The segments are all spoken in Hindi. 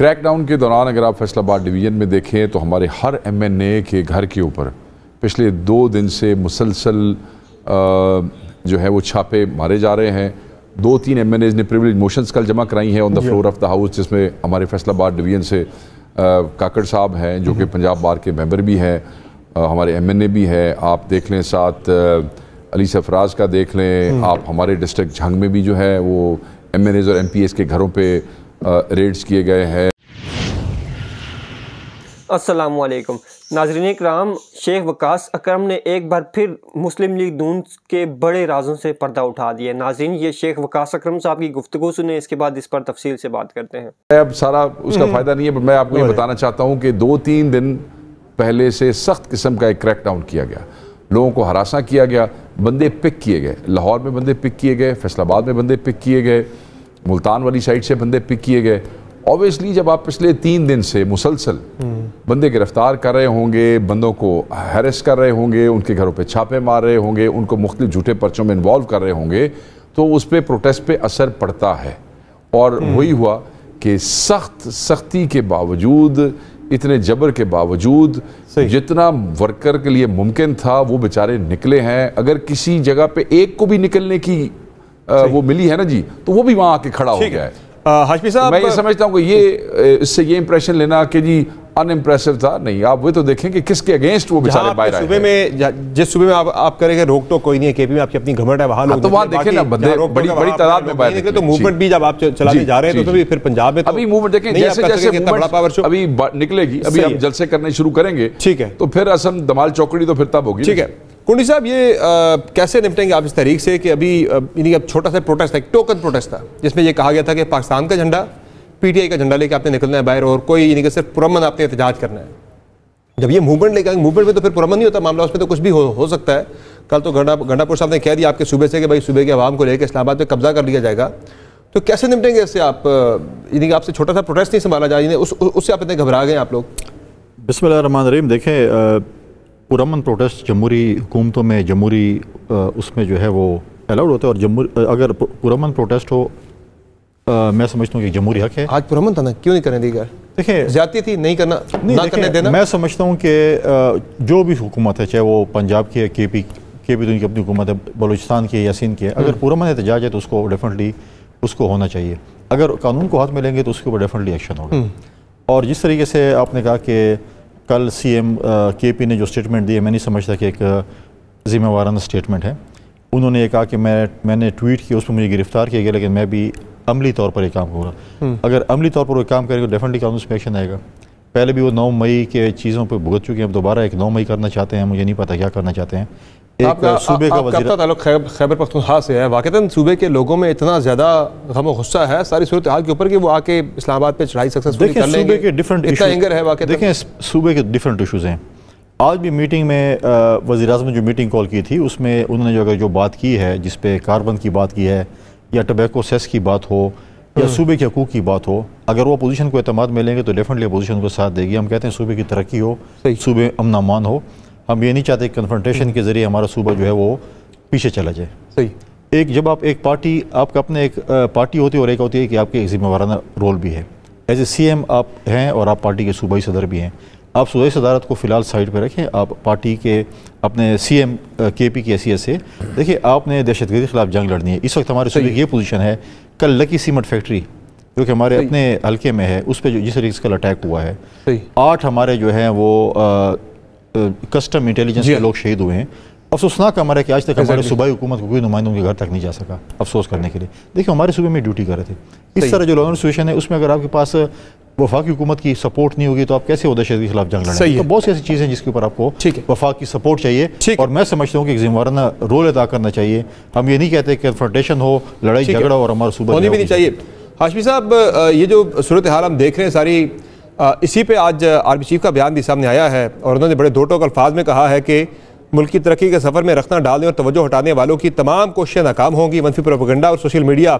क्रैकडाउन के दौरान अगर आप फैसलाबाद डिवीज़न में देखें तो हमारे हर एम एन ए के घर के ऊपर पिछले दो दिन से मुसलसल जो है वो छापे मारे जा रहे हैं। दो तीन एम एन एज ने प्रिवलेज मोशंस कल जमा कराई हैं on the floor of the house जिसमें हमारे फैसलाबाद डिवीज़न से काकड़ साहब हैं जो कि पंजाब बार के मेंबर भी हैं हमारे एम एन ए भी है। आप देख लें साथ अली सफराज का देख लें। हम्म। आप हमारे डिस्ट्रिक्ट झंग में भी जो है वो एम एन एज और एम पी एस के घरों पर रेड्स किए गए हैं। असलकुम नाजरीन कराम शेख वकास अकरम ने एक बार फिर मुस्लिम लीग दून के बड़े राजों से पर्दा उठा दिया। नाजरीन ये शेख वकास अकरम साहब की गुफ्तु सुने इसके बाद इस पर तफसील से बात करते हैं। अब सारा उसका हम्म। फ़ायदा नहीं है मैं आपको ये बताना चाहता हूँ कि दो तीन दिन पहले से सख्त किस्म का एक क्रैक डाउन किया गया। लोगों को हरासा किया गया बंदे पिक किए गए। लाहौर में बंदे पिक किए गए फैसलाबाद में बंदे पिक किए गए। मुल्तान वाली साइड से बंदे पिक किए गए। ऑब्वियसली जब आप पिछले तीन दिन से मुसलसल बंदे गिरफ़्तार कर रहे होंगे बंदों को हैरेस कर रहे होंगे उनके घरों पे छापे मार रहे होंगे उनको मुख्तलिफ़ झूठे पर्चों में इन्वॉल्व कर रहे होंगे तो उस पर प्रोटेस्ट पे असर पड़ता है। और हम्म। वही हुआ कि सख्त सख्ती के बावजूद इतने जबर के बावजूद जितना वर्कर के लिए मुमकिन था वो बेचारे निकले हैं। अगर किसी जगह पे एक को भी निकलने की वो मिली है ना जी तो वो भी वहाँ आके खड़ा हो गया है। हाशमी साहब मैं ये समझता हूँ कि ये इससे ये इंप्रेशन लेना कि जी अनइम्प्रेसिव था नहीं आप वो तो देखें कि किसके अगेंस्ट वो बेचारे बाहर आए सुबह में जिस सुबह में आप आप करेंगे रोक टोक कोई नहीं है केपी में आपकी अपनी घमंड है वहाँ हाँ, लोग तो वहाँ देखें ना बंदे बड़ी बड़ी तादाद में बाहर निकले तो मूवमेंट भी जब आप चलाने जा रहे हैं तो फिर पंजाब में तो अभी मूवमेंट देखें जैसे जैसे पावर अभी निकलेगी अभी हम जलसे करने शुरू करेंगे ठीक है। तो फिर असम दमाल चौकड़ी तो फिर तब होगी ठीक है। कुंडी साहब ये आ, कैसे निपटेंगे आप इस तारीख से कि अभी यानी अब छोटा सा प्रोटेस्ट था एक टोकन प्रोटेस्ट था जिसमें ये कहा गया था कि पाकिस्तान का झंडा पीटीआई का झंडा लेके आपने निकलना है बाहर और कोई यानी कि सिर्फ़ पुरमन आपने एहतजाज करना है। जब ये मूवमेंट लेकर मूवमेंट में तो फिर पुरमन नहीं होता मामला उसमें तो कुछ भी हो, हो सकता है। कल तो गंडा गंडापुर साहब ने कह दिया आपके सूबे से कि भाई सूबे के आवाम को लेकर इस्लामाबाद में कब्जा कर लिया जाएगा। तो कैसे निपटेंगे इससे आप यानी कि आपसे छोटा सा प्रोटेस्ट नहीं संभाला जाए उस, उससे आप इतने घबरा गए आप लोग? बिस्मिल्लाह रहीम देखें पुरमन प्रोटेस्ट जमहूरी हुकूमतों में जमहूरी उसमें जो है वो अलाउड होता है और जमहूर अगर पुरमन प्रोटेस्ट हो आ, मैं समझता हूँ कि जमहूरी हक है। आज पुरमन था ना? क्यों नहीं करने देगा देखिए ज़्यादा थी नहीं करना नहीं ना करने देना? मैं समझता हूँ कि जो भी हुकूमत है चाहे वो पंजाब की है के पी के पी की अपनी हुकूमत है बलूचिस्तान की है या सिंध की है अगर हम्म। पुरमन एहतजाज है तो उसको डेफिनेटली उसको होना चाहिए। अगर कानून को हाथ में लेंगे तो उसके ऊपर डेफिनेटली एक्शन होगा। हम्म। और जिस तरीके से आपने कहा कि कल सी एम के पी ने जो स्टेटमेंट दी है मैं नहीं समझता कि एक ज़िम्मेवाराना स्टेटमेंट है। उन्होंने ये कहा कि मैं मैंने ट्वीट किया उसमें मुझे गिरफ़्तार किया गया लेकिन मैं भी अमली तौर पर एक काम करूँगा हम्म। अगर अमली तौर पर वो काम करेगा तो डेफिनेटली कानून पर एक्शन आएगा। पहले भी वो नौ मई के चीज़ों पर भुगत चुके हैं अब दोबारा एक नौ मई करना चाहते हैं मुझे नहीं पता क्या करना चाहते हैं। एक सूबे का वज़ीर ताल्लुक खैबर पख्तूनख्वा से है? वाकता सूबे के लोगों में इतना ज़्यादा गम गुस्सा है सारी सूरत हाल के ऊपर कि वो आके इस्लामाबाद पे चढ़ाई सक्सेसफुल कर सूबे के डिफरेंट इतना एंगर है वाकई देखें सूबे के डिफरेंट इशूज़ हैं। आज भी मीटिंग में वजी अजम ने जो मीटिंग कॉल की थी उसमें उन्होंने जो अगर जो बात की है जिस पे कार्बन की बात की है या टबैको सेस की बात हो या हम्म। सूबे के हकूक की बात हो अगर वो अपोजिशन को अतमाद मिलेंगे तो डेफिनेटली अपोजिशन को साथ देगी। हम कहते हैं सूबे की तरक्की हो सूबे अमन अमान हो। हम ये नहीं चाहते कन्फ्रंटेशन के ज़रिए हमारा सूबा जो है वो पीछे चला जाए। सही। एक जब आप एक पार्टी आपका अपने एक पार्टी होती है और एक होती है कि आपके एक जिम्मेवाराना रोल भी है। एज ए सी एम आप हैं और आप पार्टी के सूबाई सदर भी हैं। आप सूबाई सदारत को फ़िलहाल साइड पर रखें आप पार्टी के अपने सी एम के पी की हैसियत से देखिए आपने दहशत गर्दी के खिलाफ जंग लड़नी है। इस वक्त हमारे सूबे की ये पोजीशन है कल लकी सीमेंट फैक्ट्री जो कि हमारे अपने हल्के में है उस पर जो जिस तरीके से कल अटैक हुआ है आठ हमारे जो हैं वो कस्टम इंटेलिजेंस के। लोग शहीद हुए हैं। अफसोसनाक हमारा है कि आज तक हमारे सूबाई हुकूमत को कोई नुमाइंदों के घर तक नहीं जा सका अफसोस करने के लिए। देखिए हमारे सूबे में ड्यूटी कर रहे थे। इस तरह जो लॉ सिचुएशन है उसमें अगर आपके पास वफाक हुकूमत की सपोर्ट नहीं होगी तो आप कैसे दहशत के खिलाफ जंग लड़ेंगे? तो बहुत सी ऐसी चीज़ें जिसके ऊपर आपको वफाक की सपोर्ट चाहिए। और मैं समझता हूँ कि जिम्मेवाराना रोल अदा करना चाहिए। हम ये नहीं कहते कन्फ्रंटेशन हो लड़ाई झगड़ा हो और हमारा सूबा होनी भी नहीं चाहिए। हाशमी साहब ये जो सूरत हाल हम देख रहे हैं सारी इसी पे आज आर्मी चीफ का बयान भी सामने आया है और उन्होंने बड़े दो टोक अल्फाज में कहा है कि मुल्क की तरक्की के सफ़र में रखना डालने और तवज्जो हटाने वालों की तमाम कोशिशें नाकाम होंगी। मनफी प्रोपगंडा और सोशल मीडिया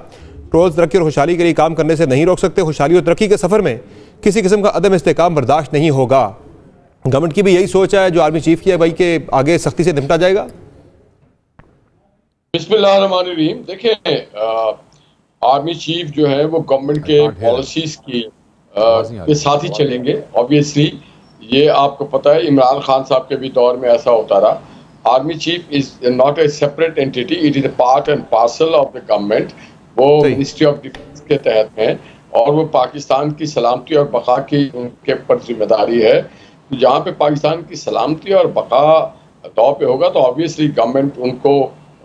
रोज़ तरक्की और खुशहाली के लिए काम करने से नहीं रोक सकते। खुशहाली और तरक्की के सफ़र में किसी किस्म का अदम इसकाम बर्दाश्त नहीं होगा। गवर्नमेंट की भी यही सोच है जो आर्मी चीफ की है भाई के आगे सख्ती से निपटा जाएगा। देखिए आर्मी चीफ जो है वो गवर्नमेंट के पॉलिसीज़ की के साथ ही चलेंगे। ऑब्वियसली ये आपको पता है इमरान खान साहब के भी दौर में ऐसा होता रहा। Army chief is not a separate entity it is a part and parcel of the government वो मिनिस्ट्री ऑफ़ डिफेंस के तहत है और वो पाकिस्तान की सलामती और बका की उनके ऊपर ज़िम्मेदारी है। तो जहाँ पे पाकिस्तान की सलामती और बका दाव पे होगा तो ऑब्वियसली गवर्नमेंट उनको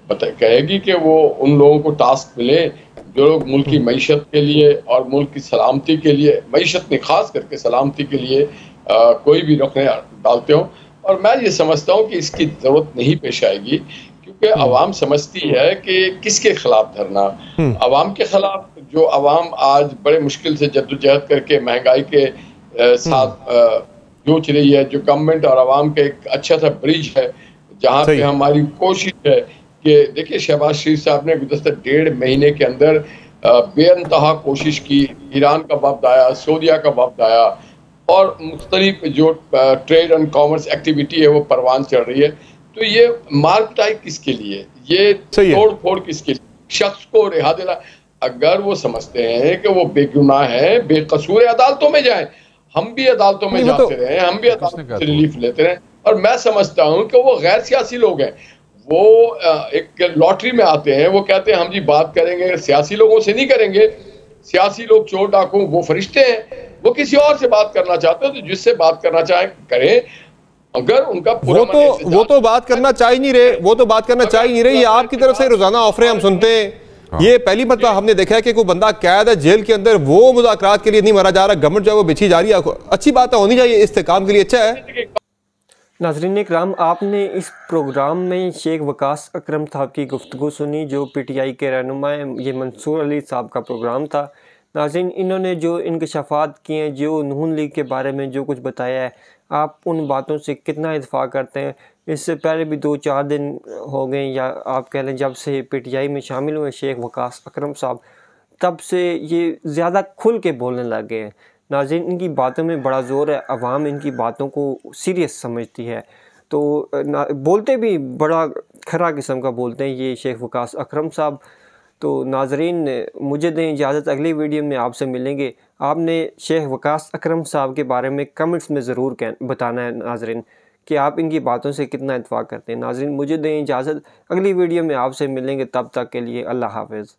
बता कहेगी कि वो उन लोगों को टास्क मिले जो लोग मुल्क की मीशत के लिए और मुल्क की सलामती के लिए मीशत में खास करके सलामती के लिए आ, कोई भी रखने डालते हो। और मैं ये समझता हूँ कि इसकी ज़रूरत नहीं पेश आएगी क्योंकि आवाम समझती है कि किसके खिलाफ धरना। आवाम के खिलाफ जो आवाम आज बड़े मुश्किल से जद्दोजहद करके महँगाई के साथ जूझ रही है जो गवर्नमेंट और आवाम का एक अच्छा सा ब्रिज है जहाँ पे हमारी कोशिश है कि देखिए शहबाज शरीफ साहब ने गुजशत डेढ़ महीने के अंदर बेानतहा कोशिश की ईरान का वफद आया सऊदिया का वफद आया और मुख्तलिफ़ जो ट्रेड एंड कॉमर्स एक्टिविटी है वो परवान चढ़ रही है। तो ये मार पिटाई किसके लिए? ये तोड़ फोड़ किसके लिए? शख्स को रिहा दिला अगर वो समझते हैं कि वो बेगुनाह है बेकसूर अदालतों में जाए हम भी अदालतों में जाते तो, रहे हम भी अदालतों से रिलीफ लेते रहे। और मैं समझता हूँ कि वो गैर सियासी लोग हैं। वो एक लॉटरी में आते हैं वो कहते हैं हम जी बात करेंगे सियासी लोगों से नहीं करेंगे। सियासी लोग चोर डाकू वो फरिश्ते हैं। वो किसी और से बात करना चाहते हो तो जिससे बात करना चाहे करें। अगर उनका वो तो वो तो बात करना चाह ही नहीं रहे। वो तो बात करना चाह ही नहीं रहे। ये आपकी तरफ़ से रोज़ाना ऑफरें हम सुनते हैं। हाँ। ये पहली मतलब हमने देखा है कि कोई बंदा कैद है जेल के अंदर वो मुजाकर के लिए नहीं मारा जा रहा। गवर्नमेंट जो है वो बिछी जा रही है। अच्छी बात है होनी चाहिए। इस्तेकाम के लिए अच्छा है। नाजरीन कराम आपने इस प्रोग्राम में शेख वकास अक्रम साहब की गुफ्तु सुनी, जो पी टी आई के रहनुमा ये मंसूर अली साहब का प्रोग्राम था। नाजिन इन्होंने जो इनकशाफात किए हैं, जो नून लीग के बारे में जो कुछ बताया है, आप उन बातों से कितना इतफाक़ करते हैं? इससे पहले भी दो चार दिन हो गए या आप कह लें जब से पी टी आई में शामिल हुए शेख वकास अक्रम साहब, तब से ये ज़्यादा खुल के बोलने लग गए हैं। नाजिन इनकी बातों में बड़ा ज़ोर है, अवाम इनकी बातों को सीरियस समझती है। तो बोलते भी बड़ा खरा किस्म का बोलते हैं ये शेख वकास अकरम साहब। तो नाजरीन, मुझे दें इजाज़त, अगली वीडियो में आपसे मिलेंगे। आपने शेख वकास अकरम साहब के बारे में कमेंट्स में ज़रूर बताना है नाजरीन, कि आप इनकी बातों से कितना इतफाक़ करते हैं। नाजरीन, मुझे दें इजाज़त, अगली वीडियो में आपसे मिलेंगे, तब तक के लिए अल्लाह हाफिज़।